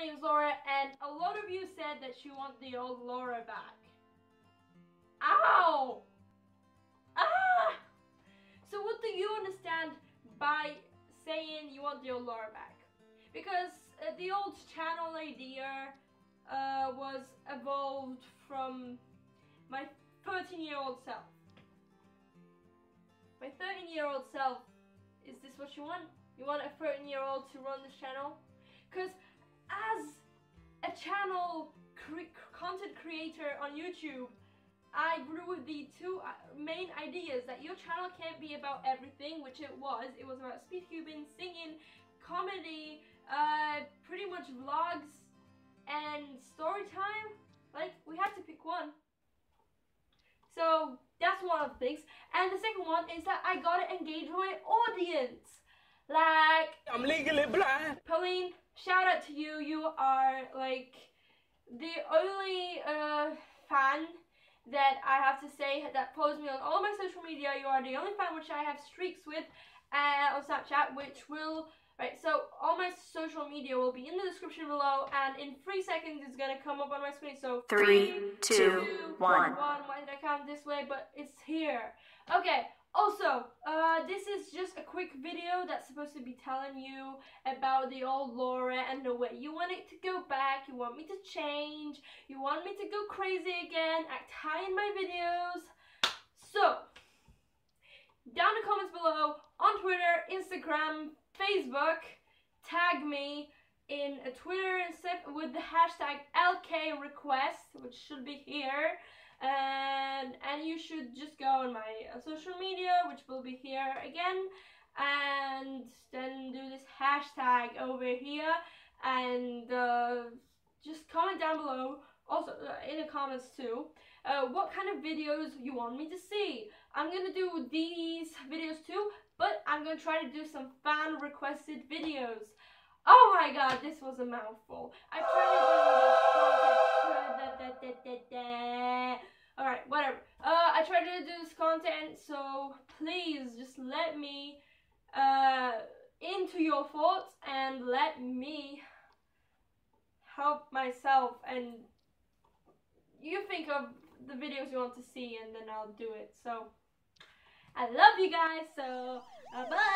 name is Laura, and a lot of you said that you want the old Laura back. Ow! Ah! So what do you understand by saying you want the old Laura back? Because uh, the old channel idea uh, was evolved from my 13 year old self. My 13 year old self, is this what you want? You want a 13 year old to run this channel? Because as a channel cre content creator on YouTube, I grew with the two uh, main ideas that your channel can't be about everything, which it was. It was about speedcubing, singing, comedy, uh, pretty much vlogs, and story time. Like, we had to pick one. So, that's one of the things. And the second one is that I gotta engage my audience. Like, I'm legally blind. Pauline, shout out to you. You are like the only uh, fan that I have to say that follows me on all my social media. You are the only fan which I have streaks with uh, on Snapchat, which will right. So all my social media will be in the description below, and in three seconds it's gonna come up on my screen. So Three, two, one. one. Why did I count this way? But it's here. Okay. Also, uh, this is just a quick video that's supposed to be telling you about the old Laura and the way you want it to go back, you want me to change, you want me to go crazy again, act high in my videos. So, down in the comments below, on Twitter, Instagram, Facebook, tag me in a Twitter and with the hashtag LKRequest, which should be here and and you should just go on my uh, social media which will be here again. And then do this hashtag over here. And uh, just comment down below. Also uh, in the comments too uh, what kind of videos you want me to see. I'm gonna do these videos too but I'm gonna try to do some fan requested videos. Oh my god, this was a mouthful. I tried to do this. Alright, whatever. Uh, I tried to do this content, so please just let me uh, into your thoughts and let me help myself and you think of the videos you want to see and then I'll do it. So, I love you guys, so uh, bye!